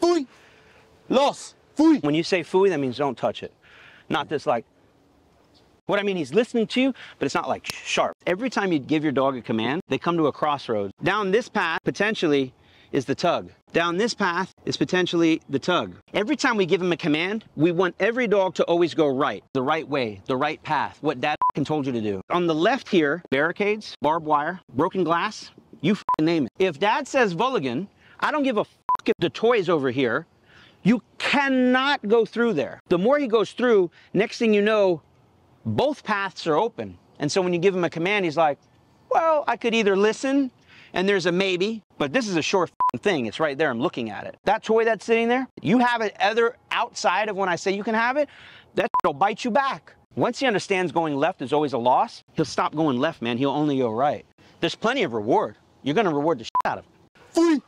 Fui. Los. Fui. When you say fooey, that means don't touch it. Not this like, what I mean, he's listening to you, but it's not like sharp. Every time you give your dog a command, they come to a crossroads. Down this path, potentially, is the tug. Down this path is potentially the tug. Every time we give him a command, we want every dog to always go right, the right way, the right path, what dad told you to do. On the left here, barricades, barbed wire, broken glass, you name it. If dad says Vulligan, I don't give a the toy's over here. You cannot go through there. The more he goes through, next thing you know, both paths are open. And so when you give him a command, he's like, well, I could either listen and there's a maybe, but this is a sure thing. It's right there. I'm looking at it. That toy that's sitting there, you have it other outside of when I say you can have it, that'll bite you back. Once he understands going left is always a loss, he'll stop going left, man. He'll only go right. There's plenty of reward. You're going to reward the shit out of him.